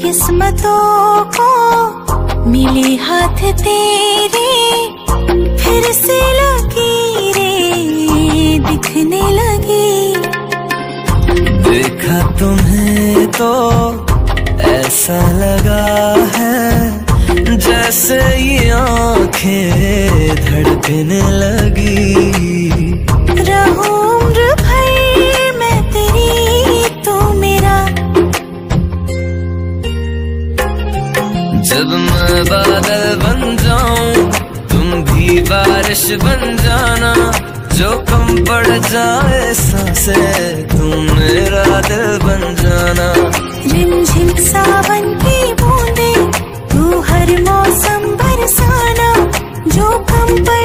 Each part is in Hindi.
किस्मतों को मिली हाथ तेरे, फिर से रे, दिखने लगी। देखा तुम्हें तो ऐसा लगा है, जैसे ये आँखें धड़कने लगी। जब मैं बादल बन जाऊँ, तुम भी बारिश बन जाना। जो कम पड़ जाए सांसे, तुम मेरा दिल बन जाना। रिमझिम सावन की बूंदे, तू हर मौसम बरसाना। जो कम पड़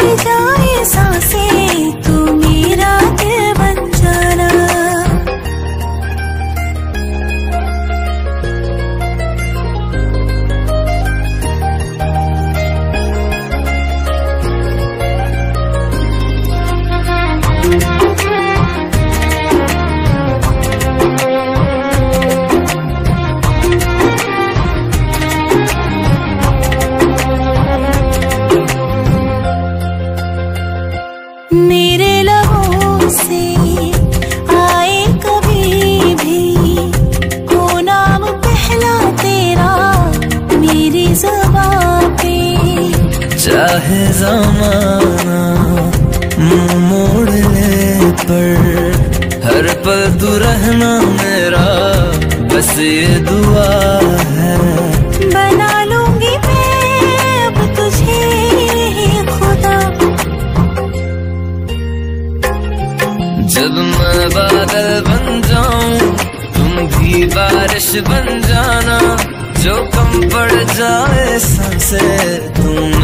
चाहे जमाना मोड़ ले पर। हर पल तू रहना मेरा बस ये दुआ है। बना लूँगी मैं अब तुझे खुदा। जब मैं बादल बन जाऊँ तुम भी बारिश बन जाना। जो कम पड़ जाए सांसे तुम